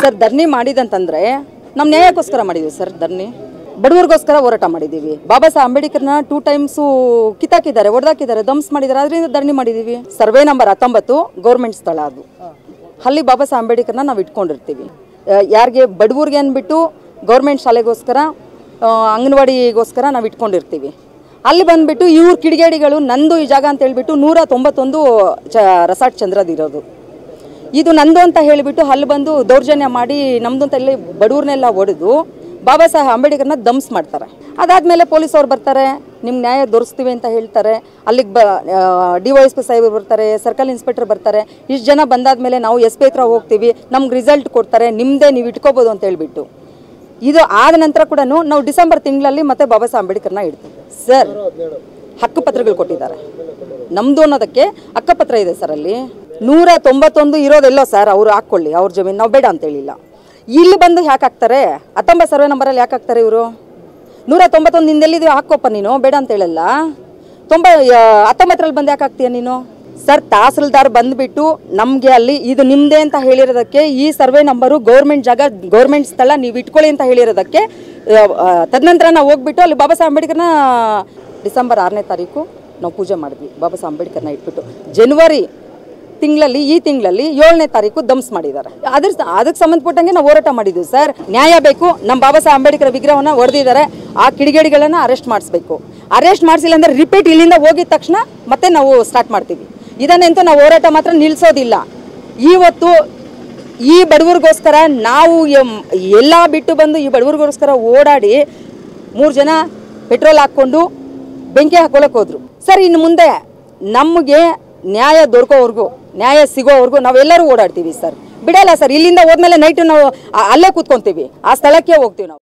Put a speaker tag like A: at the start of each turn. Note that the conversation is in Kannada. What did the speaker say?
A: ಸರ್, ಧರಣಿ ಮಾಡಿದಂತಂದ್ರೆ ನಮ್ಮ ನ್ಯಾಯಕ್ಕೋಸ್ಕರ ಮಾಡಿದ್ದೀವಿ ಸರ್, ಧರಣಿ. ಬಡವರಿಗೋಸ್ಕರ ಹೋರಾಟ ಮಾಡಿದ್ದೀವಿ ಬಾಬಾ ಸಾಹೇಬ್ ಅಂಬೇಡ್ಕರ್ನ ಟೂ ಟೈಮ್ಸು ಕಿತ್ತಾಕಿದ್ದಾರೆ ಹೊಡೆದಾಕಿದ್ದಾರೆ ಧ್ವಂಸ ಮಾಡಿದ್ದಾರೆ ಅದರಿಂದ ಧರಣಿ ಮಾಡಿದ್ದೀವಿ ಸರ್ವೆ ನಂಬರ್ ಹತ್ತೊಂಬತ್ತು, ಗೌರ್ಮೆಂಟ್ ಸ್ಥಳ ಅದು. ಅಲ್ಲಿ ಬಾಬಾ ಸಾಹೇಬ್ ಅಂಬೇಡ್ಕರ್ನ ನಾವು ಇಟ್ಕೊಂಡಿರ್ತೀವಿ. ಯಾರಿಗೆ ಬಡವರಿಗೆ ಅಂದ್ಬಿಟ್ಟು ಗೌರ್ಮೆಂಟ್ ಶಾಲೆಗೋಸ್ಕರ ಅಂಗನವಾಡಿಗೋಸ್ಕರ ನಾವು ಇಟ್ಕೊಂಡಿರ್ತೀವಿ. ಅಲ್ಲಿ ಬಂದುಬಿಟ್ಟು ಇವ್ರ ಕಿಡಿಗೇಡಿಗಳು ನಂದು ಈ ಜಾಗ ಅಂತ ಹೇಳ್ಬಿಟ್ಟು ನೂರ ತೊಂಬತ್ತೊಂದು ಚ, ರಸಾಟ್ ಚಂದ್ರದಿರೋದು ಇದು ನಂದು ಅಂತ ಹೇಳಿಬಿಟ್ಟು ಅಲ್ಲಿ ಬಂದು ದೌರ್ಜನ್ಯ ಮಾಡಿ ನಮ್ದು ಅಂತ ಇಲ್ಲಿ ಬಡವ್ರನ್ನೆಲ್ಲ ಒಡೆದು ಬಾಬಾ ಸಾಹೇಬ್ ಅಂಬೇಡ್ಕರ್ನ ಧಮ್ಸ್ ಮಾಡ್ತಾರೆ. ಅದಾದಮೇಲೆ ಪೊಲೀಸ್ ಅವ್ರು ಬರ್ತಾರೆ ನಿಮ್ಗೆ ನ್ಯಾಯ ದೊರಸ್ತೀವಿ ಅಂತ ಹೇಳ್ತಾರೆ. ಅಲ್ಲಿಗೆ ಬ ಡಿ ವೈ ಎಸ್ ಪಿ ಸಾಹೇಬರು ಬರ್ತಾರೆ, ಸರ್ಕಲ್ ಇನ್ಸ್ಪೆಕ್ಟರ್ ಬರ್ತಾರೆ. ಇಷ್ಟು ಜನ ಬಂದಾದ್ಮೇಲೆ ನಾವು ಎಸ್ ಪಿ ಹತ್ರ ಹೋಗ್ತೀವಿ, ನಮ್ಗೆ ರಿಸಲ್ಟ್ ಕೊಡ್ತಾರೆ ನಿಮ್ಮದೇ ನೀವು ಇಟ್ಕೋಬೋದು ಅಂತ ಹೇಳ್ಬಿಟ್ಟು. ಇದು ಆದ ನಂತರ ಕೂಡ ನಾವು ಡಿಸೆಂಬರ್ ತಿಂಗಳಲ್ಲಿ ಮತ್ತೆ ಬಾಬಾ ಸಾಹೇಬ್ ಅಂಬೇಡ್ಕರ್ನ ಇಡ್ತೀವಿ. ಸರ್ ಹಕ್ಕುಪತ್ರಗಳು ಕೊಟ್ಟಿದ್ದಾರೆ. ನಮ್ದು ಅನ್ನೋದಕ್ಕೆ ಹಕ್ಕಪತ್ರ ಇದೆ ಸರ್ ಅಲ್ಲಿ. ನೂರ ತೊಂಬತ್ತೊಂದು ಇರೋದೆಲ್ಲೋ ಸರ್ ಅವರು ಹಾಕ್ಕೊಳ್ಳಿ, ಅವ್ರ ಜಮೀನು. ನಾವು ಬೇಡ ಅಂತ ಹೇಳಿಲ್ಲ. ಇಲ್ಲಿ ಬಂದು ಯಾಕೆ ಹಾಕ್ತಾರೆ? ಹತ್ತೊಂಬತ್ತು ಸರ್ವೆ ನಂಬರಲ್ಲಿ ಯಾಕೆ ಹಾಕ್ತಾರೆ ಇವರು? ನೂರ ತೊಂಬತ್ತೊಂದು ಹಿಂದೆಲ್ಲಿದ್ದು ಹಾಕೋಪ್ಪ ನೀನು, ಬೇಡ ಅಂತ ಹೇಳಲ್ಲ. ತೊಂಬ ಹತ್ತೊಂಬತ್ತರಲ್ಲಿ ಬಂದು ಯಾಕೆ ಹಾಕ್ತೀಯ ನೀನು? ಸರ್, ತಹಸೀಲ್ದಾರ್ ಬಂದುಬಿಟ್ಟು ನಮಗೆ ಅಲ್ಲಿ ಇದು ನಿಮ್ಮದೇ ಅಂತ ಹೇಳಿರೋದಕ್ಕೆ ಈ ಸರ್ವೆ ನಂಬರು ಗೌರ್ಮೆಂಟ್ ಜಾಗ, ಗೌರ್ಮೆಂಟ್ ಸ್ಥಳ ನೀವು ಇಟ್ಕೊಳ್ಳಿ ಅಂತ ಹೇಳಿರೋದಕ್ಕೆ ತದನಂತರ ನಾವು ಹೋಗ್ಬಿಟ್ಟು ಅಲ್ಲಿ ಬಾಬಾ ಸಾಹೇಬ್ ಅಂಬೇಡ್ಕರ್ನ ಡಿಸೆಂಬರ್ ಆರನೇ ತಾರೀಕು ನಾವು ಪೂಜೆ ಮಾಡಿದ್ವಿ. ಬಾಬಾ ಸಾಹೇಬ್ ಅಂಬೇಡ್ಕರ್ನ ಇಟ್ಬಿಟ್ಟು. ಜನವರಿ ತಿಂಗಳಲ್ಲಿ, ಈ ತಿಂಗಳಲ್ಲಿ ಏಳನೇ ತಾರೀಕು ದಂಸ್ ಮಾಡಿದ್ದಾರೆ. ಅದ್ರ ಅದಕ್ಕೆ ಸಂಬಂಧಪಟ್ಟಂಗೆ ನಾವು ಹೋರಾಟ ಮಾಡಿದ್ವಿ ಸರ್. ನ್ಯಾಯ ಬೇಕು. ನಮ್ಮ ಬಾಬಾ ಸಾಹೇಬ್ ಅಂಬೇಡ್ಕರ್ ವಿಗ್ರಹವನ್ನು ಹೊಡೆದಿದ್ದಾರೆ ಆ ಕಿಡಿಗೇಡಿಗಳನ್ನು ಅರೆಸ್ಟ್ ಮಾಡಿಸ್ಬೇಕು. ಅರೆಸ್ಟ್ ಮಾಡಿಸಿಲ್ಲ ಅಂದ್ರೆ ರಿಪೀಟ್ ಇಲ್ಲಿಂದ ಹೋಗಿದ ತಕ್ಷಣ ಮತ್ತೆ ನಾವು ಸ್ಟಾರ್ಟ್ ಮಾಡ್ತೀವಿ. ಇದನ್ನಂತೂ ನಾವು ಹೋರಾಟ ಮಾತ್ರ ನಿಲ್ಲಿಸೋದಿಲ್ಲ ಇವತ್ತು ಈ ಬಡವರಿಗೋಸ್ಕರ ನಾವು ಎಲ್ಲ ಬಿಟ್ಟು ಬಂದು ಈ ಬಡವರಿಗೋಸ್ಕರ ಓಡಾಡಿ ಮೂರು ಜನ ಪೆಟ್ರೋಲ್ ಹಾಕ್ಕೊಂಡು ಬೆಂಕಿ ಹಾಕೊಳಕ್ ಹೋದ್ರು. ಸರ್, ಇನ್ನು ಮುಂದೆ ನಮಗೆ ನ್ಯಾಯ ದೊರಕೋವರೆಗೂ ನ್ಯಾಯ ಸಿಗೋವರೆಗೂ ನಾವೆಲ್ಲರೂ ಓಡಾಡ್ತೀವಿ ಸರ್. ಬಿಡಲ್ಲ ಸರ್, ಇಲ್ಲಿಂದ ಹೋದ್ಮೇಲೆ ನೈಟ್ ನಾವು ಅಲ್ಲೇ ಕೂತ್ಕೊಂತೀವಿ. ಆ ಸ್ಥಳಕ್ಕೆ ಹೋಗ್ತೀವಿ ನಾವು.